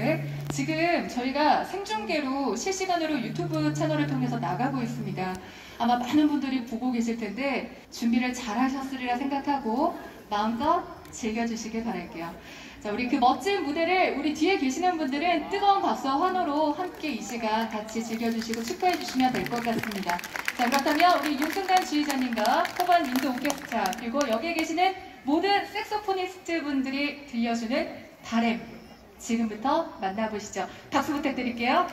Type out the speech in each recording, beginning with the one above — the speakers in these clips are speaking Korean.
무대 지금 저희가 생중계로 실시간으로 유튜브 채널을 통해서 나가고 있습니다. 아마 많은 분들이 보고 계실 텐데 준비를 잘 하셨으리라 생각하고 마음껏 즐겨주시길 바랄게요. 자, 우리 그 멋진 무대를 우리 뒤에 계시는 분들은 뜨거운 박수와 환호로 함께 이 시간 같이 즐겨주시고 축하해 주시면 될 것 같습니다. 자, 그렇다면 우리 윤승단 지휘자님과 호반 인도 오케스트라 그리고 여기에 계시는 모든 색소포니스트 분들이 들려주는 바램 지금부터 만나보시죠. 박수 부탁드릴게요.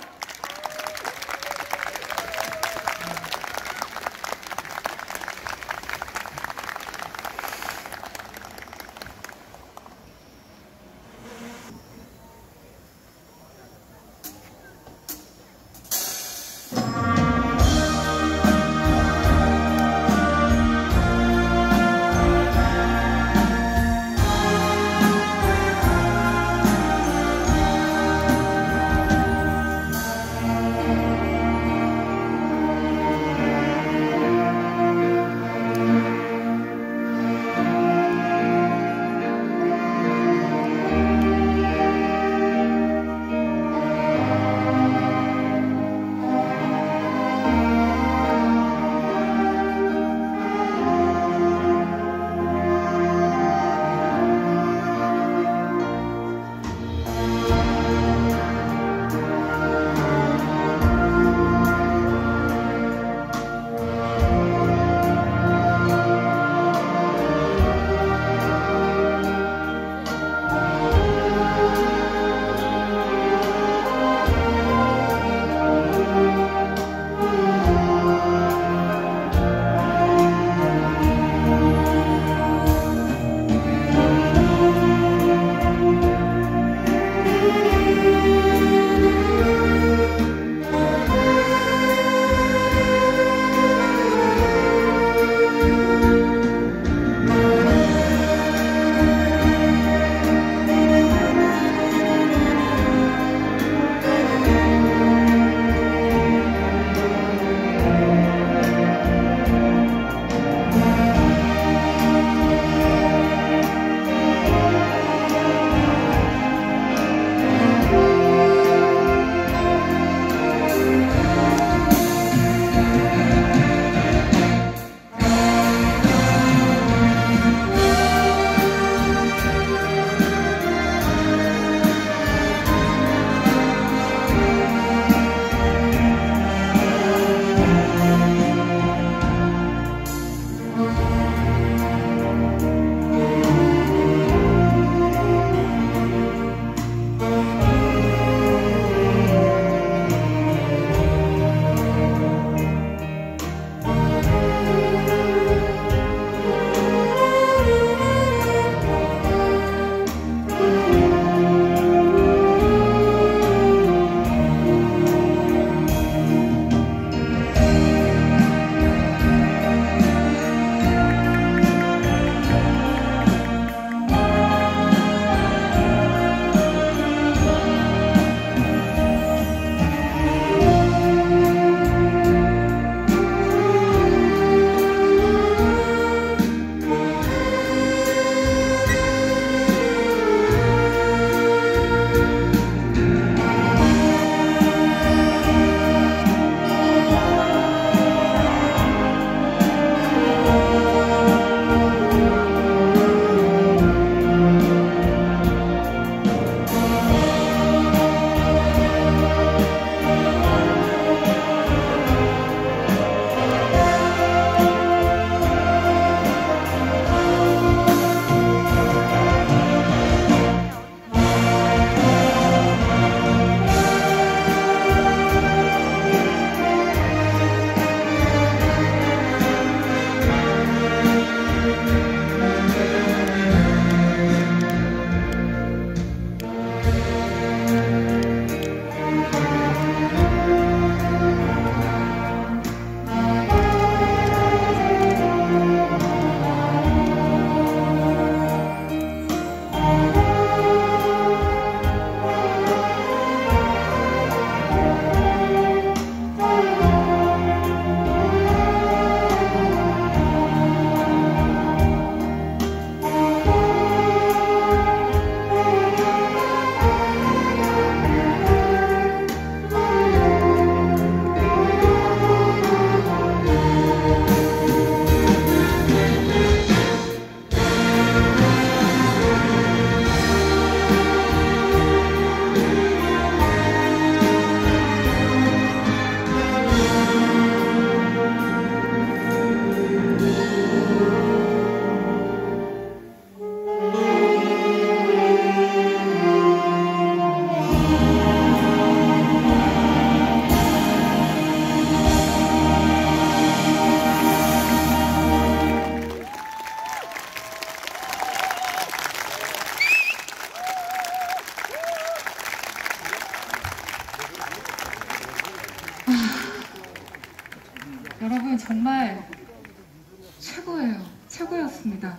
정말 최고예요. 최고였습니다.